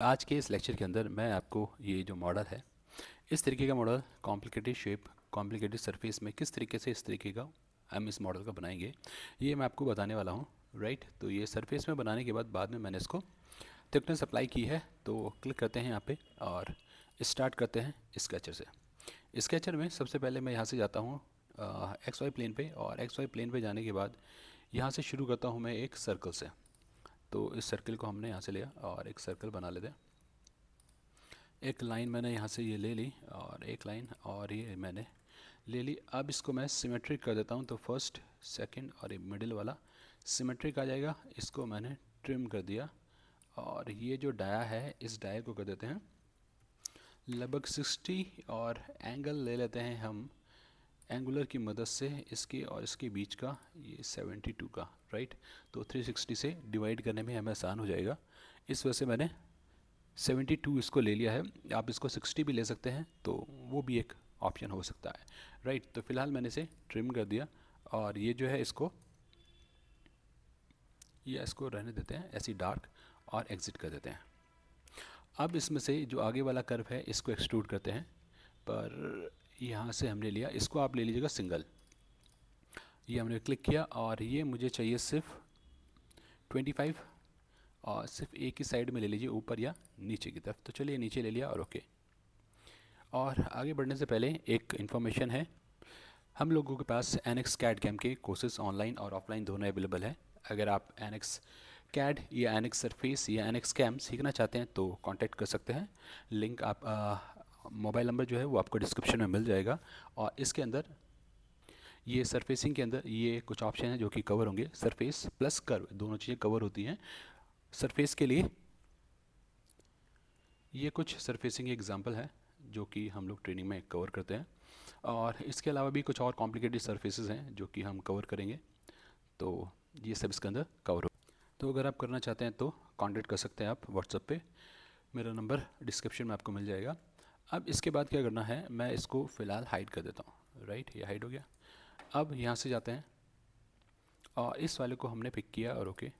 आज के इस लेक्चर के अंदर मैं आपको ये जो मॉडल है, इस तरीके का model complicated shape complicated surface में किस तरीके से इस तरीके का हम इस मॉडल का बनाएँगे, ये मैं आपको बताने वाला हूँ राइट तो ये सरफेस में बनाने के बाद बाद में मैंने इसको थिकनेस अप्लाई की है तो क्लिक करते हैं यहाँ पे और स्टार्ट करते हैं स्केचर से। स्केचर में सबसे पहले मैं यहाँ से जाता हूँ एक्स वाई प्लेन पे और एक्स वाई प्लेन पे जाने के बाद यहाँ से शुरू करता हूँ मैं एक सर्कल से। तो इस सर्कल को हमने यहाँ से लिया और एक सर्कल बना लेते हैं। एक लाइन मैंने यहाँ से ये ले ली और एक लाइन और ये मैंने ले ली। अब इसको मैं सिमेट्रिक कर देता हूँ तो फ़र्स्ट सेकंड और ये मिडिल वाला सिमेट्रिक आ जाएगा। इसको मैंने ट्रिम कर दिया और ये जो डाया है, इस डाया को कर देते हैं। लगभग 60 और एंगल ले लेते हैं हम। एंगुलर की मदद से इसके और इसके बीच का, ये 72 का राइट तो 360 से डिवाइड करने में हमें आसान हो जाएगा। इस वजह से मैंने 72 इसको ले लिया है। आप इसको 60 भी ले सकते हैं तो वो भी एक ऑप्शन हो सकता है राइट तो फ़िलहाल मैंने इसे ट्रिम कर दिया और ये जो है इसको, या इसको रहने देते हैं, ऐसी डार्क और एग्ज़िट कर देते हैं। अब इसमें से जो आगे वाला कर्व है, इसको एक्सट्रूड करते हैं। पर यहाँ से हमने लिया। इसको आप ले लीजिएगा सिंगल। ये हमने क्लिक किया और ये मुझे चाहिए सिर्फ़ 25 और सिर्फ़ एक ही साइड में ले लीजिए, ऊपर या नीचे की तरफ़। तो चलिए नीचे ले लिया और ओके। और आगे बढ़ने से पहले एक इन्फॉर्मेशन है। हम लोगों के पास एन एक्स कैड कैम के कोर्सेज ऑनलाइन और ऑफलाइन दोनों अवेलेबल है। अगर आप एन एक्स कैड या एन एक्स सरफेस या एन एक्स कैम सीखना चाहते हैं तो कांटेक्ट कर सकते हैं। लिंक आप मोबाइल नंबर जो है वो आपको डिस्क्रिप्शन में मिल जाएगा। और इसके अंदर, ये सरफेसिंग के अंदर ये कुछ ऑप्शन हैं जो कि कवर होंगे। सरफेस प्लस कर्व दोनों चीज़ें कवर होती हैं। सरफेस के लिए ये कुछ सरफेसिंग एग्जांपल है जो कि हम लोग ट्रेनिंग में कवर करते हैं। और इसके अलावा भी कुछ और कॉम्प्लिकेटेड सरफेसेस हैं जो कि हम कवर करेंगे। तो ये सब इसके अंदर कवर हो। तो अगर आप करना चाहते हैं तो कॉन्टेक्ट कर सकते हैं आप व्हाट्सएप पे। मेरा नंबर डिस्क्रिप्शन में आपको मिल जाएगा। अब इसके बाद क्या करना है, मैं इसको फ़िलहाल हाइड कर देता हूँ। राइट ये हाइड हो गया। अब यहाँ से जाते हैं। और इस वाले को हमने पिक किया और ओके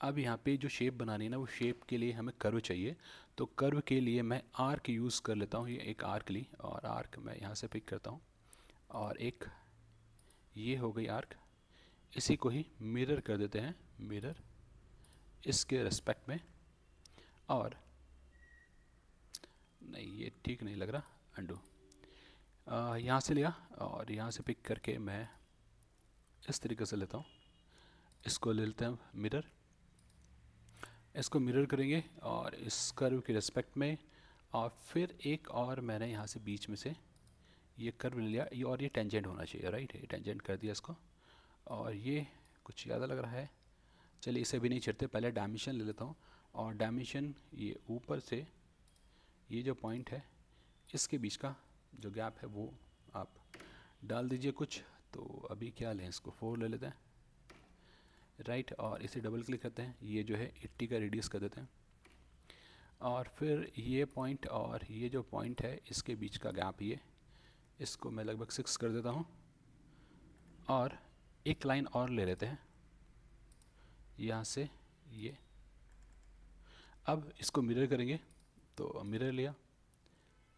अब यहाँ पे जो शेप बनानी है ना, वो शेप के लिए हमें कर्व चाहिए। तो कर्व के लिए मैं आर्क यूज़ कर लेता हूँ, ये एक आर्क ली और आर्क मैं यहाँ से पिक करता हूँ। और एक ये हो गई आर्क इसी को ही मिरर कर देते हैं। मिरर इसके रेस्पेक्ट में। और नहीं, ये ठीक नहीं लग रहा, अंडू। यहाँ से लिया और यहाँ से पिक करके मैं इस तरीके से लेता हूँ। इसको ले लेते हैं मिरर इसको मिरर करेंगे और इस कर्व के रिस्पेक्ट में और फिर एक और मैंने यहाँ से बीच में से ये कर्व ले लिया। ये और ये टेंजेंट होना चाहिए राइट ये टेंजेंट कर दिया इसको। और ये कुछ ज़्यादा लग रहा है। चलिए इसे भी नहीं छिड़ते, पहले डायमेंशन ले लेता हूँ। और डायमेंशन ये ऊपर से ये जो पॉइंट है, इसके बीच का जो गैप है वो आप डाल दीजिए कुछ। तो अभी क्या लें इसको? फोर ले लेते हैं। राइट और इसे डबल क्लिक करते हैं। ये जो है 80 का रेडियस कर देते हैं। और फिर ये पॉइंट और ये जो पॉइंट है, इसके बीच का गैप ये, इसको मैं लगभग सिक्स कर देता हूँ। और एक लाइन और ले लेते हैं। यहाँ से ये। अब इसको मिरर करेंगे। तो मिरर लिया।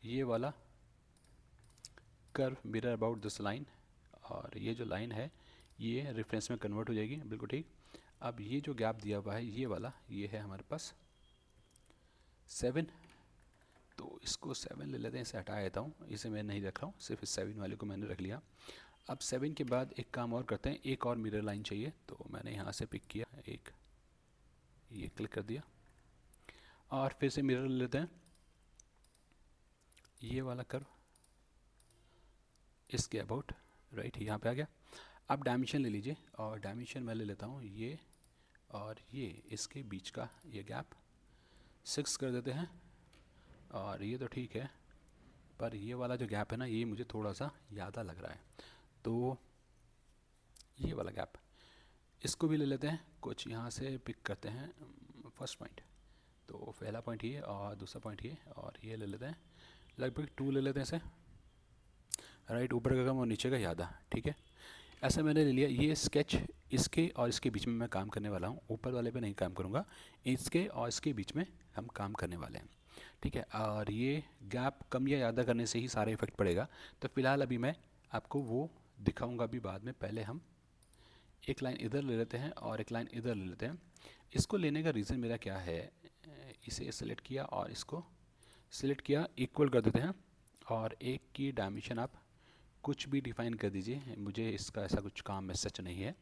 ये वाला curve mirror about this line और ये जो लाइन है, ये रेफरेंस में कन्वर्ट हो जाएगी, बिल्कुल ठीक। अब ये जो गैप दिया हुआ है, ये वाला, ये है हमारे पास सेवन तो इसको सेवन ले लेते हैं, इसे हटा देता हूँ, इसे मैं नहीं रख रहा हूँ, सिर्फ़ इस सेवन वाले को मैंने रख लिया। अब सेवन के बाद एक काम और करते हैं, एक और मिरर लाइन चाहिए तो मैंने यहाँ से पिक किया, एक, ये क्लिक कर दिया। और फिर से मिरर ले लेते हैं। ये वाला कर्व इसके अबाउट राइट यहाँ पे आ गया। अब डायमेंशन ले लीजिए और डायमेंशन मैं ले लेता हूँ ये और ये, इसके बीच का ये गैप सिक्स कर देते हैं और ये तो ठीक है, पर ये वाला जो गैप है ना, ये मुझे थोड़ा सा ज़्यादा लग रहा है। तो ये वाला गैप इसको भी ले लेते हैं। कुछ यहाँ से पिक करते हैं फ़र्स्ट पॉइंट तो पहला पॉइंट ये और दूसरा पॉइंट ये और ये ले लेते हैं। लगभग टू ले लेते हैं इसे। राइट ऊपर का कम और नीचे का ज़्यादा, ठीक है? ऐसा मैंने ले लिया। ये स्केच इसके और इसके बीच में मैं काम करने वाला हूँ। ऊपर वाले पे नहीं काम करूँगा। इसके और इसके बीच में हम काम करने वाले हैं, ठीक है? और ये गैप कम या ज़्यादा करने से ही सारा इफ़ेक्ट पड़ेगा। तो फ़िलहाल अभी मैं आपको वो दिखाऊँगा अभी बाद में। पहले हम एक लाइन इधर ले लेते हैं और एक लाइन इधर ले लेते हैं। इसको लेने का रीज़न मेरा क्या है? इसे सेलेक्ट किया और इसको सेलेक्ट किया इक्वल कर देते हैं। और एक की डायमेंशन आप कुछ भी डिफाइन कर दीजिए, मुझे इसका ऐसा कुछ काम में सच नहीं है।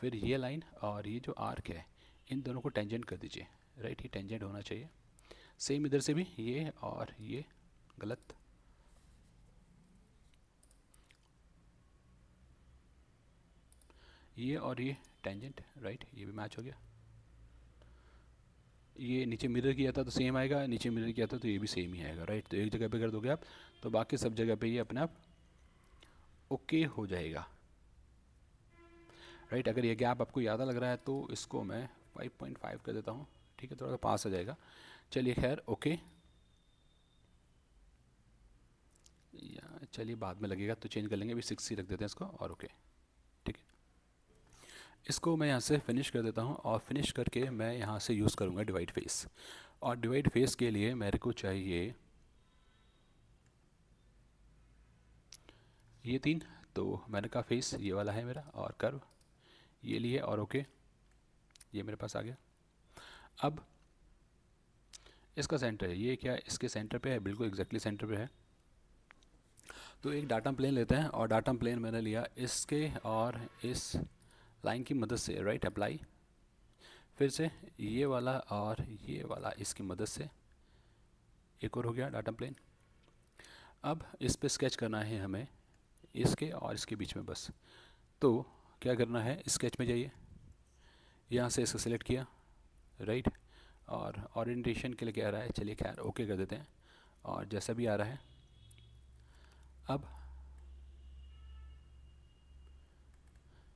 फिर ये लाइन और ये जो आर्क है, इन दोनों को टेंजेंट कर दीजिए। राइट ये टेंजेंट होना चाहिए। सेम इधर से भी, ये और ये गलत। ये और ये टेंजेंट राइट ये भी मैच हो गया। ये नीचे मिरर किया था तो सेम आएगा, नीचे मिरर किया था तो ये भी सेम ही आएगा राइट तो एक जगह पे कर दोगे आप तो बाकी सब जगह पे ये अपने आप ओके हो जाएगा। राइट अगर ये गैप आपको ज़्यादा लग रहा है तो इसको मैं 5.5 कर देता हूँ, ठीक है? थोड़ा सा पास आ जाएगा। चलिए खैर ओके या चलिए बाद में लगेगा तो चेंज कर लेंगे, अभी सिक्स ही रख देते हैं इसको और ओके इसको मैं यहाँ से फिनिश कर देता हूँ और फिनिश करके मैं यहाँ से यूज़ करूँगा डिवाइड फेस और डिवाइड फेस के लिए मेरे को चाहिए ये तीन तो मैंने कहा फेस ये वाला है मेरा और कर्व ये लिए और ओके ये मेरे पास आ गया. अब इसका सेंटर है, ये क्या इसके सेंटर पे है? बिल्कुल एग्जैक्टली सेंटर पे है. तो एक डाटा प्लेन लेते हैं और डाटा प्लेन मैंने लिया इसके और इस लाइन की मदद से राइट अप्लाई फिर से, ये वाला और ये वाला, इसकी मदद से। एक और हो गया, डाटा प्लेन। अब इस पे स्केच करना है हमें, इसके और इसके बीच में बस। तो क्या करना है स्केच में जाइए। यहाँ से इसको सिलेक्ट किया राइट और ओरिएंटेशन के लिए क्या आ रहा है, चलिए खैर ओके कर देते हैं। और जैसा भी आ रहा है। अब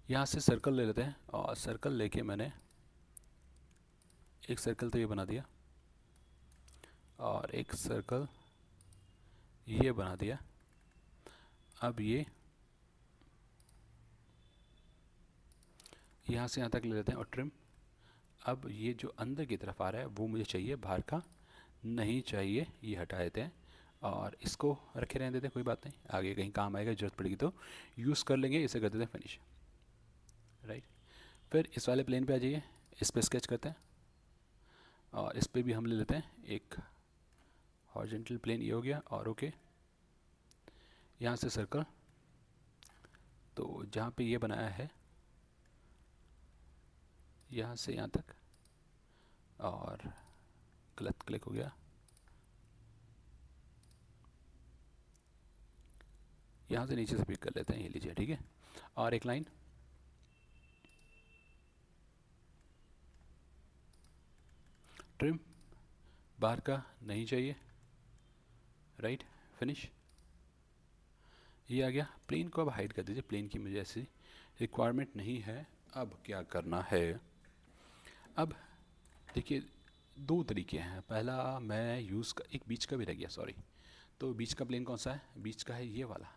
यहाँ से सर्कल ले लेते हैं और सर्कल लेके मैंने एक सर्कल तो ये बना दिया और एक सर्कल ये बना दिया। अब ये यहाँ से यहाँ तक ले लेते हैं और ट्रिम अब ये जो अंदर की तरफ़ आ रहा है वो मुझे चाहिए, बाहर का नहीं चाहिए, ये हटा देते हैं और इसको रखे रहने देते हैं, कोई बात नहीं, आगे कहीं काम आएगा, ज़रूरत पड़ेगी तो यूज़ कर लेंगे, इसे कर देते हैं फिनिश फिर इस वाले प्लेन पे आ जाइए, इस पर स्केच करते हैं और इस पर भी हम ले लेते हैं एक हॉर्जेंटल प्लेन ये हो गया और ओके यहाँ से सर्कल तो जहाँ पे ये बनाया है, यहाँ से यहाँ तक और गलत क्लिक हो गया। यहाँ से नीचे से पिक कर लेते हैं, ये लीजिए, ठीक है? और एक लाइन ट्रिम बाहर का नहीं चाहिए राइट फिनिश ये आ गया प्लेन को अब हाइड कर दीजिए प्लेन की मुझे ऐसी रिक्वायरमेंट नहीं है अब क्या करना है अब देखिए दो तरीके हैं पहला मैं यूज़ का एक बीच का भी रह गया सॉरी तो बीच का प्लेन कौन सा है बीच का है ये वाला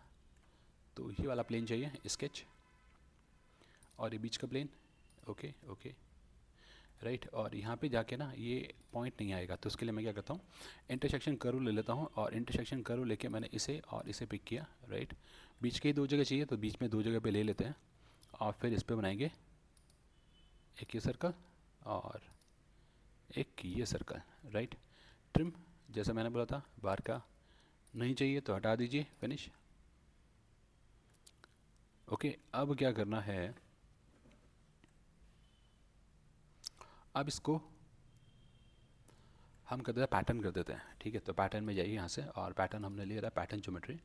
तो ये वाला प्लेन चाहिए स्केच और ये बीच का प्लेन ओके ओके राइट? और यहाँ पे जाके ना ये पॉइंट नहीं आएगा। तो उसके लिए मैं क्या करता हूँ इंटरसेक्शन करो ले लेता हूँ और इंटरसेक्शन करो लेके मैंने इसे और इसे पिक किया राइट बीच के ही दो जगह चाहिए तो बीच में दो जगह पे ले लेते हैं और फिर इस पर बनाएँगे एक ये सर्कल और एक ये सर्कल राइट ट्रिम जैसा मैंने बोला था बाहर का नहीं चाहिए तो हटा दीजिए फिनिश ओके अब क्या करना है? अब इसको हम कर देते हैं पैटर्न कर देते हैं। ठीक है तो पैटर्न में जाइए यहाँ से और पैटर्न हमने लिया था पैटर्न ज्योमेट्री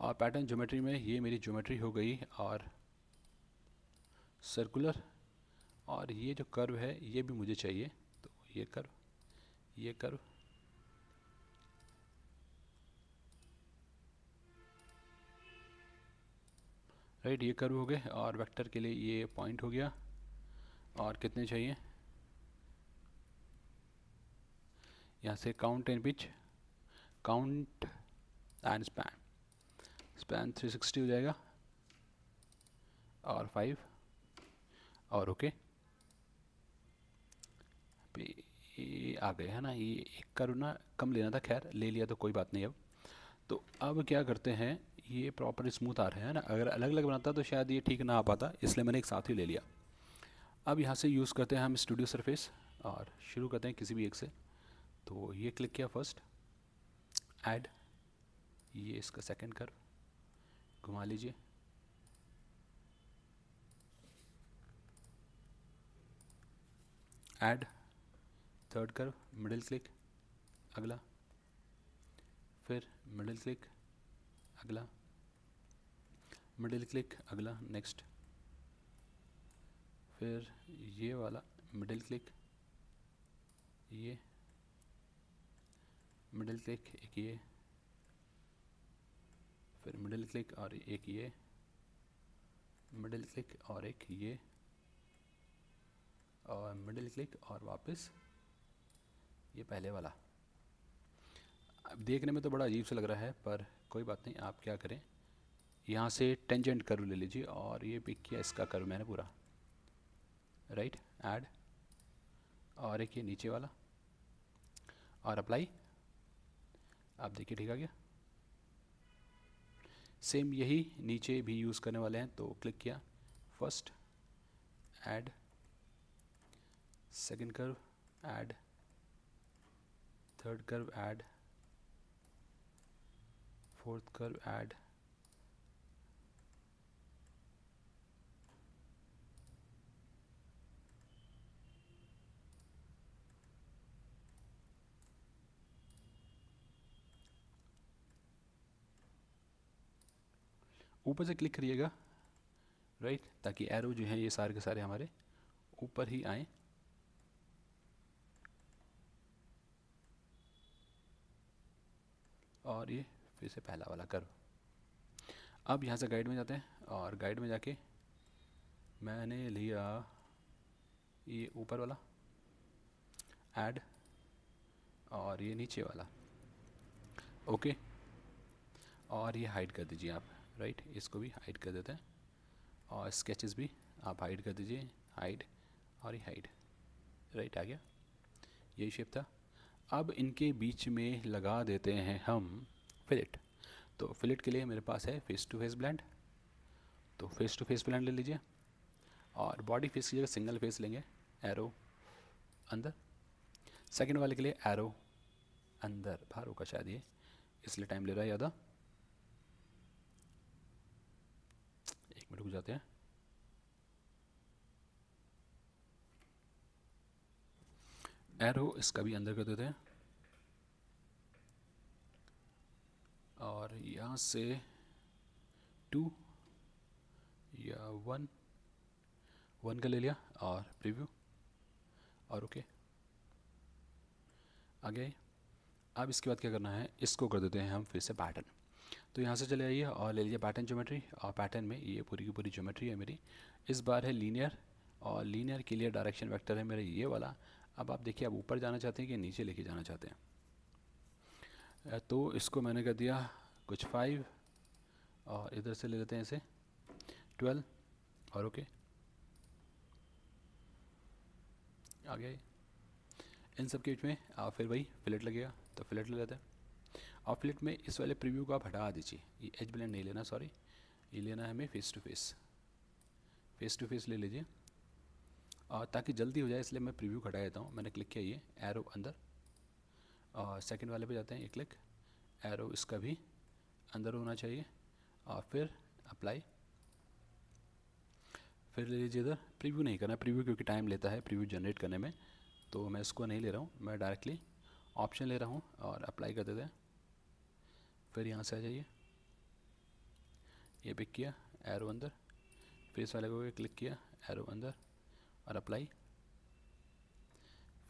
और पैटर्न ज्योमेट्री में ये मेरी ज्योमेट्री हो गई और सर्कुलर और ये जो कर्व है, ये भी मुझे चाहिए। तो ये कर्व ये कर्व राइट ये कर्व हो गए और वेक्टर के लिए ये पॉइंट हो गया और कितने चाहिए? यहाँ से count and pitch count and span span 360 हो जाएगा। और फाइव और ओके ये आ गए है ना, ये एक करो ना कम लेना था, खैर, ले लिया तो कोई बात नहीं अब। तो अब क्या करते हैं, ये प्रॉपर स्मूथ आ रहा है ना, अगर अलग अलग बनाता तो शायद ये ठीक ना आ पाता, इसलिए मैंने एक साथ ही ले लिया। अब यहाँ से यूज़ करते हैं हम स्टूडियो सरफेस और शुरू करते हैं किसी भी एक से। तो ये क्लिक किया फ़र्स्ट ऐड ये इसका सेकंड कर. घुमा लीजिए. ऐड थर्ड कर. मिडिल क्लिक अगला. फिर मिडिल क्लिक अगला. मिडिल क्लिक अगला. नेक्स्ट फिर ये वाला. मिडिल क्लिक ये. मिडिल क्लिक एक ये। फिर मिडिल क्लिक और एक ये। मिडिल क्लिक और एक ये। और मिडिल क्लिक और वापस ये पहले वाला। अब देखने में तो बड़ा अजीब सा लग रहा है, पर कोई बात नहीं, आप क्या करें। यहाँ से टेंजेंट कर्व ले लीजिए और ये पिक किया, इसका कर्व मैंने पूरा। राइट ऐड और एक ये नीचे वाला। और अप्लाई आप देखिए ठीक आ गया सेम यही नीचे भी यूज़ करने वाले हैं तो क्लिक किया। First add second curve add third curve add fourth curve add ऊपर से क्लिक करिएगा राइट ताकि एरो जो है ये सारे के सारे हमारे ऊपर ही आए। और ये फिर से पहला वाला कर्व अब यहाँ से गाइड में जाते हैं और गाइड में जाके मैंने लिया ये ऊपर वाला ऐड और ये नीचे वाला। ओके और ये हाइड कर दीजिए आप। राइट इसको भी हाइड कर देते हैं। और स्केचेस भी आप हाइड कर दीजिए। हाइड और ये हाइड राइट आ गया? यही शेप था। अब इनके बीच में लगा देते हैं हम फिलेट तो फिलेट के लिए मेरे पास है फेस टू फेस ब्लेंड तो फेस टू फेस ब्लेंड ले लीजिए। और बॉडी फेस की जगह सिंगल फेस लेंगे। एरो अंदर। सेकंड वाले के लिए एरो अंदर। बाहर होगा शायद ये। इसलिए टाइम ले रहा है ज़्यादा एक मिनट रुक जाते हैं। एरो इसका भी अंदर कर देते हैं। और यहाँ से टू या वन वन का ले लिया और प्रीव्यू और ओके आगे, अब इसके बाद क्या करना है? इसको कर देते हैं हम फिर से पैटर्न तो यहाँ से चले आइए और ले लीजिए पैटर्न ज्योमेट्री और पैटर्न में ये पूरी की पूरी ज्योमेट्री है मेरी। इस बार है लीनियर और लीनियर के लिए डायरेक्शन वेक्टर है मेरा ये वाला। अब आप देखिए, आप ऊपर जाना चाहते हैं कि नीचे लेके जाना चाहते हैं? तो इसको मैंने कर दिया कुछ फाइव और इधर से ले लेते हैं इसे। ट्वेल्व और ओके आ गया इन सब के बीच में आप फिर वही फिलेट लगेगा तो फिलेट ले लेते हैं। फिलेट में इस वाले प्रीव्यू को आप हटा दीजिए। ये एच ब्लेंड नहीं लेना सॉरी ये लेना है हमें face to face face to face ले लीजिए। और ताकि जल्दी हो जाए, इसलिए मैं प्रीव्यू हटा देता हूँ। मैंने क्लिक किया ये एरो अंदर। और सेकेंड वाले पे जाते हैं, ये क्लिक एरो इसका भी अंदर होना चाहिए। और फिर अप्लाई फिर ले लीजिए इधर। प्रीव्यू नहीं करना प्रीव्यू क्योंकि टाइम लेता है प्रीव्यू जनरेट करने में। तो मैं इसको नहीं ले रहा हूँ, मैं डायरेक्टली ऑप्शन ले रहा हूँ और अप्लाई कर देते हैं। फिर यहाँ से आ जाइए। ये पिक किया एरो अंदर। फिर इस वाले को क्लिक किया एरो अंदर और अप्लाई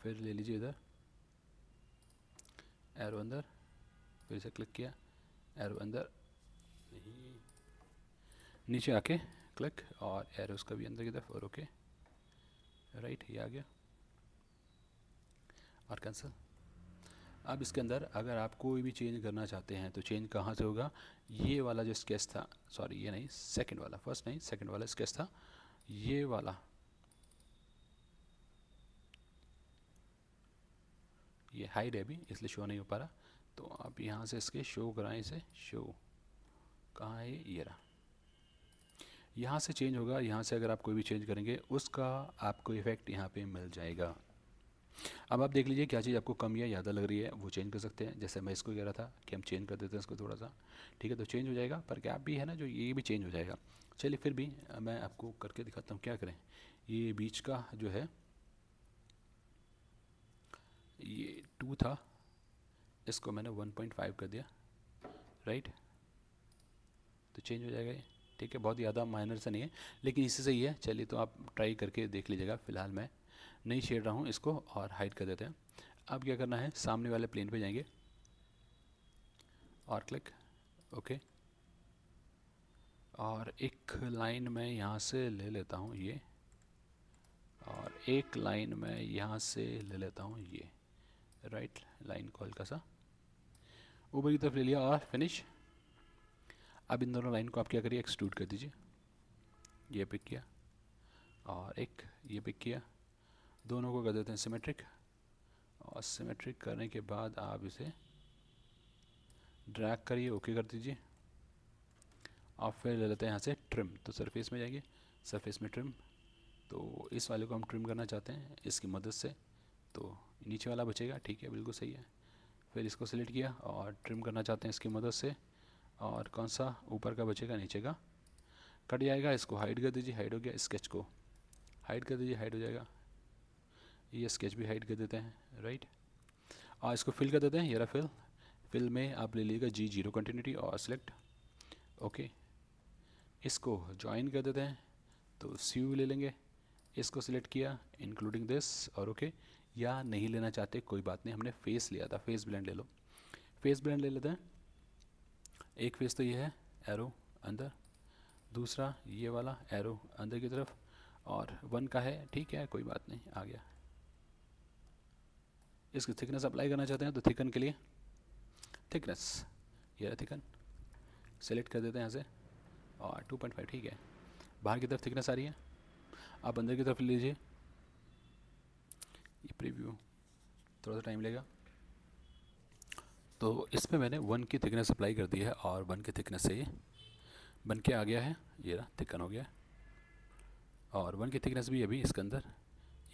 फिर ले लीजिए इधर। एरो अंदर, फिर इसे क्लिक किया एरो अंदर। नीचे आके क्लिक और एरो उसका भी अंदर की तरफ़ और ओके राइट ये आ गया। और कैंसिल अब इसके अंदर अगर आप कोई भी चेंज करना चाहते हैं तो चेंज कहाँ से होगा? ये वाला जो स्केच था सॉरी ये नहीं सेकंड वाला फ़र्स्ट नहीं सेकंड वाला स्केच था, ये वाला। ये हाइड है अभी, इसलिए शो नहीं हो पा रहा। तो आप यहाँ से इसके शो कराएँ इसे शो कहाँ है ये? रहा। यहाँ से चेंज होगा, यहाँ से अगर आप कोई भी चेंज करेंगे, उसका आपको इफ़ेक्ट यहाँ पे मिल जाएगा। अब आप देख लीजिए क्या चीज़ आपको कम या ज़्यादा लग रही है, वो चेंज कर सकते हैं। जैसे मैं इसको कह रहा था कि हम चेंज कर देते हैं इसको थोड़ा सा ठीक है तो चेंज हो जाएगा, पर क्या भी है ना, जो ये भी चेंज हो जाएगा। चलिए फिर भी मैं आपको करके दिखाता हूँ क्या करें। ये बीच का जो है, ये टू था, इसको मैंने वन पॉइंट फाइव कर दिया राइट तो चेंज हो जाएगा ये। ठीक है, बहुत ज़्यादा माइनर से नहीं है, लेकिन इसी से ही है। चलिए तो आप ट्राई करके देख लीजिएगा फ़िलहाल मैं। नहीं छेड़ रहा हूँ, इसको और हाइड कर देते हैं। अब क्या करना है? सामने वाले प्लेन पे जाएँगे। और क्लिक ओके और एक लाइन मैं यहाँ से ले लेता हूँ, ये। और एक लाइन मैं यहाँ से ले लेता हूँ, ये। राइट लाइन को हल्का सा। ऊपर की तरफ़ ले लिया और फिनिश अब इन दोनों लाइन को आप क्या करिए? एक्सट्रूड कर दीजिए। ये पिक किया। और एक ये पिक किया। दोनों को कर देते हैं सिमेट्रिक और सिमेट्रिक करने के बाद आप इसे ड्रैग करिए ओके कर दीजिए। और फिर ले लेते हैं यहाँ से ट्रिम तो सरफेस में जाएँगे सरफेस में ट्रिम तो इस वाले को हम ट्रिम करना चाहते हैं, इसकी मदद से। तो नीचे वाला बचेगा, ठीक है, बिल्कुल सही है। फिर इसको सिलेक्ट किया और ट्रिम करना चाहते हैं इसकी मदद से। और कौन सा? ऊपर का बचेगा, नीचे का। कट जाएगा, इसको हाइड कर दीजिए हाइड हो गया स्केच को। हाइड कर दीजिए हाइड हो जाएगा। ये स्केच भी हाइड कर देते हैं राइट और इसको फिल कर देते हैं, ये फिल फिल में आप ले लीजिएगा जी ज़ीरो कंटिन्यूटी और सिलेक्ट ओके इसको ज्वाइन कर देते हैं तो सी ले लेंगे. इसको सिलेक्ट किया इंक्लूडिंग दिस और ओके या नहीं लेना चाहते, कोई बात नहीं, हमने फेस लिया था फेस ब्लेंड ले लो. फेस ब्लेंड ले लेते हैं. एक फेस तो ये है एरो अंदर. दूसरा ये वाला एरो अंदर की तरफ़. और वन का है, ठीक है, कोई बात नहीं, आ गया. इसकी थिकनेस अप्लाई करना चाहते हैं तो थिकन के लिए थिकनेस ये रहा थिकन सेलेक्ट कर देते हैं यहाँ से, और 2.5 ठीक है। बाहर की तरफ़ थिकनेस आ रही है, आप अंदर की तरफ़ लीजिए, ये प्रीव्यू थोड़ा सा टाइम लेगा। तो इसमें मैंने वन की थिकनेस अप्लाई कर दी है, और वन की थिकनेस से ये बन के आ गया है, ये रहा थिकन हो गया। और वन की थिकनेस भी अभी इसके अंदर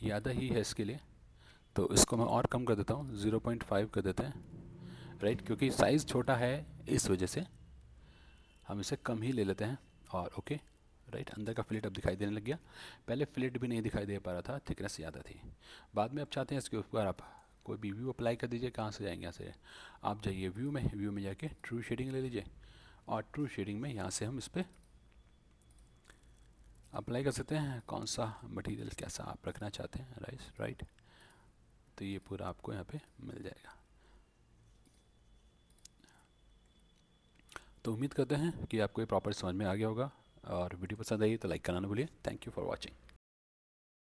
ज़्यादा ही है इसके लिए। तो इसको मैं और कम कर देता हूँ, ज़ीरो पॉइंट फाइव कर देते हैं राइट क्योंकि साइज़ छोटा है इस वजह से हम इसे कम ही ले लेते हैं, और ओके राइट अंदर का फ्लिट अब दिखाई देने लग गया। पहले फ्लिट भी नहीं दिखाई दे पा रहा था थिकनेस ज़्यादा थी। बाद में आप चाहते हैं इसके ऊपर आप कोई भी व्यू अप्लाई कर दीजिए, कहाँ से जाएँगे, यहाँ से आप जाइए व्यू में व्यू में जाके ट्रू शेडिंग ले लीजिए, और ट्रू शेडिंग में यहाँ से हम इस पर अप्लाई कर सकते हैं, कौन सा मटेरियल कैसा आप रखना चाहते हैं राइट राइट तो ये पूरा आपको यहाँ पे मिल जाएगा। तो उम्मीद करते हैं कि आपको ये प्रॉपर समझ में आ गया होगा। और वीडियो पसंद आई तो लाइक करना ना भूलिए। Thank you for watching